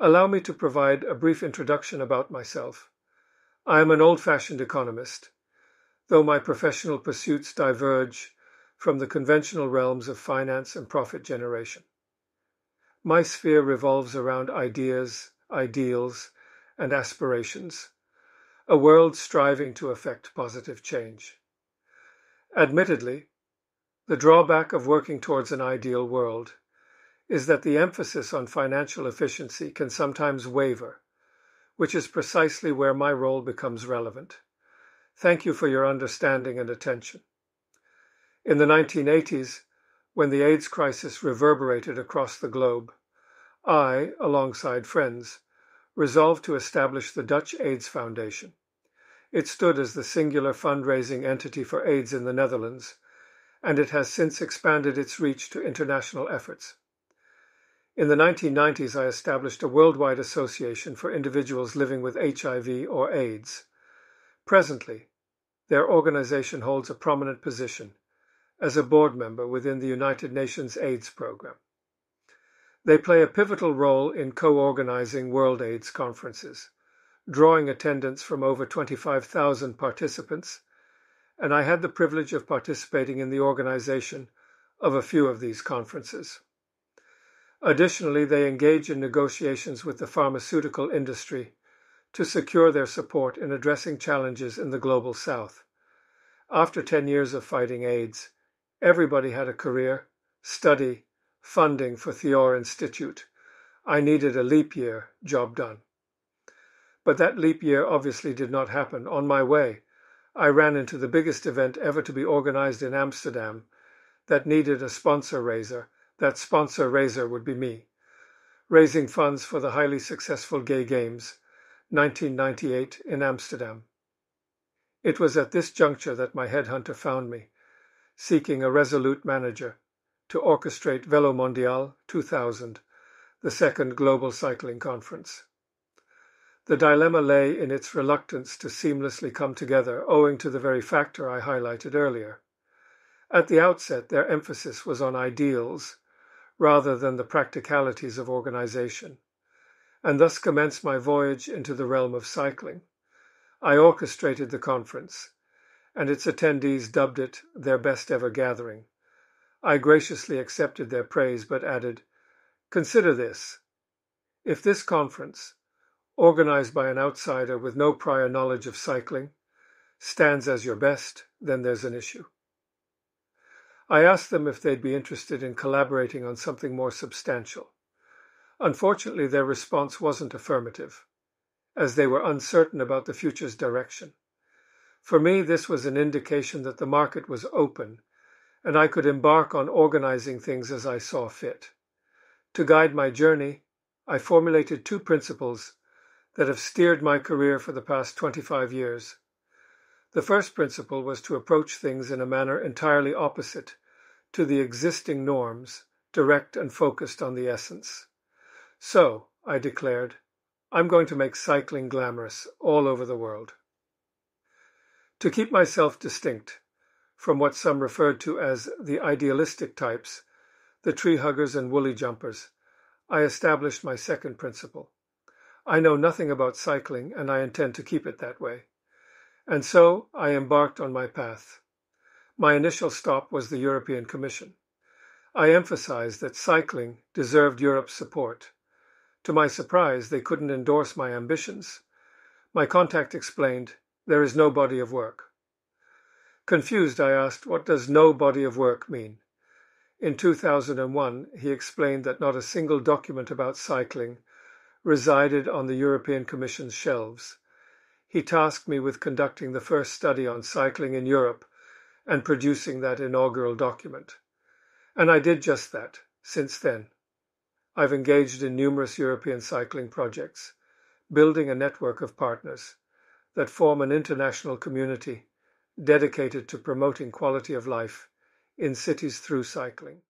Allow me to provide a brief introduction about myself. I am an old fashioned economist, though my professional pursuits diverge from the conventional realms of finance and profit generation. My sphere revolves around ideas, ideals, and aspirations, a world striving to effect positive change. Admittedly, the drawback of working towards an ideal world is that the emphasis on financial efficiency can sometimes waver, which is precisely where my role becomes relevant. Thank you for your understanding and attention. In the 1980s, when the AIDS crisis reverberated across the globe, I, alongside friends, resolved to establish the Dutch AIDS Foundation. It stood as the singular fundraising entity for AIDS in the Netherlands, and it has since expanded its reach to international efforts. In the 1990s, I established a worldwide association for individuals living with HIV or AIDS. Presently, their organization holds a prominent position as a board member within the United Nations AIDS Program. They play a pivotal role in co organizing World AIDS conferences, drawing attendance from over 25,000 participants, and I had the privilege of participating in the organization of a few of these conferences. Additionally, they engage in negotiations with the pharmaceutical industry to secure their support in addressing challenges in the global south. After 10 years of fighting AIDS, Everybody had a career, study, funding for Theor Institute. I needed a leap year, job done. But that leap year obviously did not happen. On my way, I ran into the biggest event ever to be organized in Amsterdam that needed a sponsor raiser. That sponsor raiser would be me, raising funds for the highly successful Gay Games, 1998, in Amsterdam. It was at this juncture that my headhunter found me seeking a resolute manager to orchestrate Velo Mondial 2000, the second global cycling conference. The dilemma lay in its reluctance to seamlessly come together owing to the very factor I highlighted earlier. At the outset, their emphasis was on ideals rather than the practicalities of organization, and thus commenced my voyage into the realm of cycling. I orchestrated the conference, and its attendees dubbed it their best ever gathering. I graciously accepted their praise, but added, Consider this. If this conference, organized by an outsider with no prior knowledge of cycling, stands as your best, then there's an issue. I asked them if they'd be interested in collaborating on something more substantial. Unfortunately, their response wasn't affirmative, as they were uncertain about the future's direction. For me, this was an indication that the market was open and I could embark on organizing things as I saw fit. To guide my journey, I formulated two principles that have steered my career for the past 25 years. The first principle was to approach things in a manner entirely opposite to the existing norms, direct and focused on the essence. So, I declared, I'm going to make cycling glamorous all over the world. To keep myself distinct from what some referred to as the idealistic types, the tree huggers and woolly jumpers, I established my second principle. I know nothing about cycling and I intend to keep it that way. And so I embarked on my path. My initial stop was the European Commission. I emphasized that cycling deserved Europe's support. To my surprise, they couldn't endorse my ambitions. My contact explained there is no body of work. Confused, I asked, What does no body of work mean? In 2001, he explained that not a single document about cycling resided on the European Commission's shelves. He tasked me with conducting the first study on cycling in Europe and producing that inaugural document. And I did just that since then. I've engaged in numerous European cycling projects, building a network of partners that form an international community dedicated to promoting quality of life in cities through cycling.